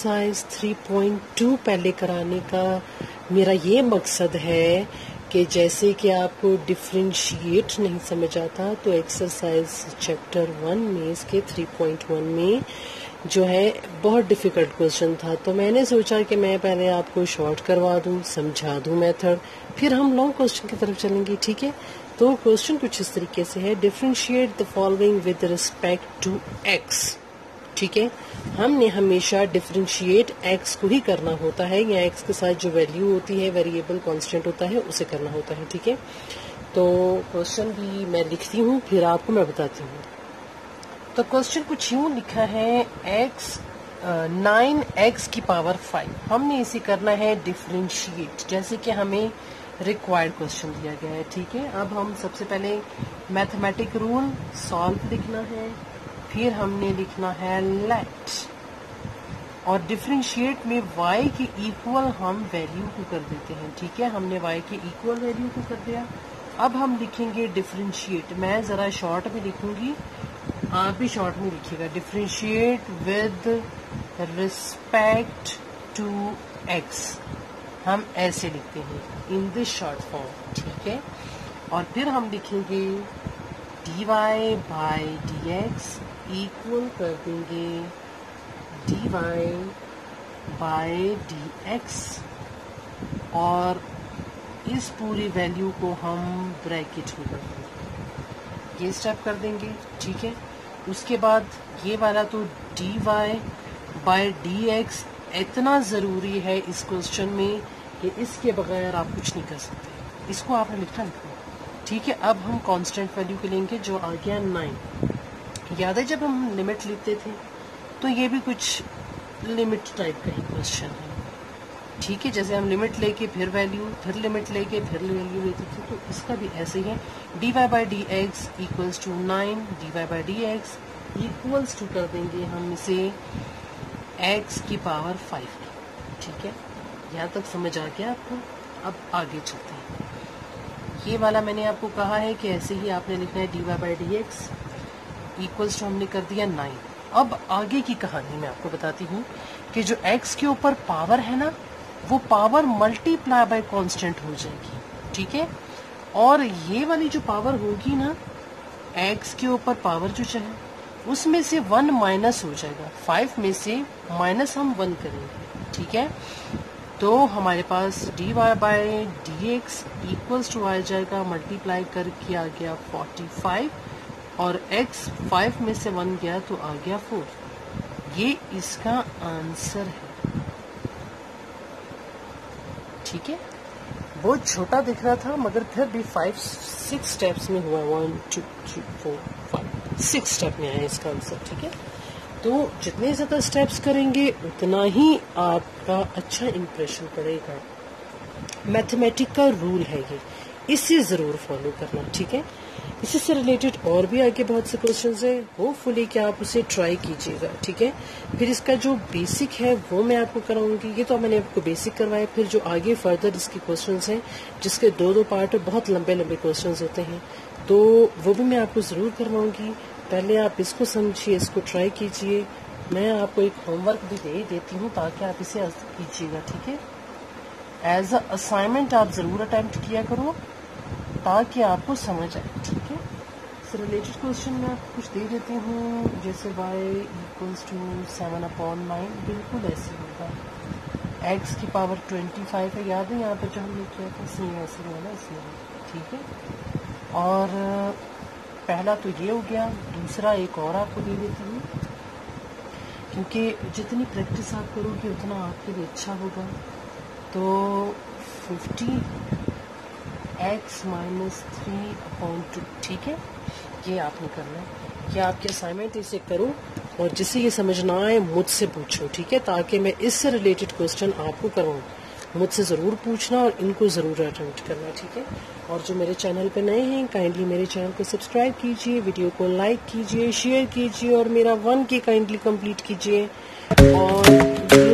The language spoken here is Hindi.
एक्सरसाइज 3.2 पहले कराने का मेरा ये मकसद है कि जैसे कि आपको डिफ्रेंशिएट नहीं समझ आता तो एक्सरसाइज चैप्टर वन में, इसके 3.1 में जो है, बहुत डिफ़िकल्ट क्वेश्चन था। तो मैंने सोचा कि मैं पहले आपको शॉर्ट करवा दूँ, समझा दूँ मेथड फिर हम लॉन्ग क्वेश्चन की तरफ़ चलेंगे, ठीक है? तो क्वेश्चन कुछ इस तरीके से है। Differentiate the following with respect to x ठीक है। हमने हमेशा डिफ्रेंशिएट एक्स को ही करना होता है या एक्स के साथ जो वैल्यू होती है वेरिएबल कांस्टेंट होता है, उसे करना होता है, ठीक है। तो क्वेश्चन भी मैं लिखती हूँ, फिर आपको मैं बताती हूँ। तो क्वेश्चन कुछ यूँ लिखा है एक्स नाइन एक्स की पावर फाइव हमने इसे करना है डिफ्रेंशिएट जैसे कि हमें रिक्वायर्ड क्वेश्चन दिया गया है, ठीक है। अब हम सबसे पहले मैथमेटिक रूल सॉल्व लिखना है। फिर हमने लिखना है लेट और डिफ्रेंशिएट में y के इक्वल हम वैल्यू को कर देते हैं, ठीक है? हमने y के इक्वल वैल्यू को कर दिया। अब हम लिखेंगे डिफ्रेंशिएट मैं जरा शॉर्ट में लिखूँगी, आप भी शॉर्ट में लिखिएगा। Differentiate with respect to x. हम ऐसे लिखते हैं इन दिस शॉर्ट फॉर्म ठीक है? और फिर हम लिखेंगे dy डी एक्स इक्वल कर देंगे d y by d x और इस पूरी वैल्यू को हम ब्रैकेट में कर देंगे। ये स्टेप कर देंगे, ठीक है? उसके बाद ये वाला तो d y by d x इतना ज़रूरी है इस क्वेश्चन में कि इसके बगैर आप कुछ नहीं कर सकते। इसको आपने लिखना लिखना ठीक है, अब हम कांस्टेंट वैल्यू के लेंगे जो आ गया नाइन याद है जब हम लिमिट लिखते थे? तो ये भी कुछ लिमिट टाइप का ही क्वेश्चन है। ठीक है, जैसे हम लिमिट लेके फिर वैल्यू फिर लिमिट लेके फिर वैल्यू लेते थे तो इसका भी ऐसे ही है। D y by d x equals to nine d y by d x equals to कर देंगे हम इसे एक्स की पावर फाइव की। ठीक है? यहाँ तक समझ आ गया आपको? अब आगे चलते हैं। ये वाला मैंने आपको कहा है कि ऐसे ही आपने लिखना है d y by d x equals to हमने कर दिया नाइन अब आगे की कहानी मैं आपको बताती हूँ कि जो x के ऊपर पावर है ना, वो पावर मल्टीप्लाई बाय कांस्टेंट हो जाएगी, ठीक है? और ये वाली जो पावर होगी ना, x के ऊपर पावर जो चाहे, उसमें से वन माइनस हो जाएगा। फाइव में से माइनस हम वन करेंगे, ठीक है? तो हमारे पास d y by d x equals to आ जाएगा मल्टीप्लाई करके आ गया फोर्टी फाइव और x फाइव में से वन गया तो आ गया फोर ये इसका आंसर है। ठीक है? बहुत छोटा दिख रहा था, मगर फिर भी फाइव सिक्स स्टेप्स में हुआ one two three four five six step में आया इसका आंसर ठीक है? तो जितने ज़्यादा स्टेप्स करेंगे, उतना ही आपका अच्छा इंप्रेशन पड़ेगा। मैथमेटिक का रूल है ये। इसे ज़रूर फॉलो करना, ठीक है? इसी से रिलेटेड और भी आगे बहुत से क्वेश्चन है। होपफुली कि आप उसे ट्राई कीजिएगा, ठीक है? फिर इसका जो बेसिक है, वो मैं आपको कराऊँगी। ये तो मैंने आपको बेसिक करवाया। फिर जो आगे फर्दर इसके क्वेश्चन हैं, जिसके दो दो पार्ट बहुत लंबे लंबे क्वेश्चन होते हैं तो वो भी मैं आपको ज़रूर करवाऊँगी। पहले आप इसको समझिए, इसको ट्राई कीजिए। मैं आपको एक होमवर्क भी दे देती हूँ ताकि आप इसे कीजिएगा, ठीक है? एज असाइनमेंट आप ज़रूर अटेम्प्ट किया करो। ताकि आपको समझ आए, ठीक है? इससे रिलेटेड क्वेश्चन मैं आपको कुछ दे देती हूँ, जैसे y equals to seven upon nine बिल्कुल ऐसे होगा। एक्स की पावर ट्वेंटी फाइव है, याद है यहाँ पर जो हमने किया था? इसमें ऐसे होगा इसमें ठीक है? और, पहला तो ये हो गया, दूसरा एक और आपको दे देती हूँ। क्योंकि जितनी प्रैक्टिस आप करोगे, उतना आपके लिए अच्छा होगा। तो fifty x minus three upon two ठीक है? ये आपने करना है। कि आपके असाइनमेंट इसे करो और जिसे ये समझ ना आए मुझसे पूछो, ठीक है? ताकि मैं इससे रिलेटेड क्वेश्चन आपको करवाऊँ। मुझसे ज़रूर पूछना और इनको ज़रूर अटेम्प्ट करना, ठीक है? और जो मेरे चैनल पे नए हैं काइंडली मेरे चैनल को सब्सक्राइब कीजिए वीडियो को लाइक कीजिए शेयर कीजिए और मेरा वन के काइंडली कंप्लीट कीजिए। और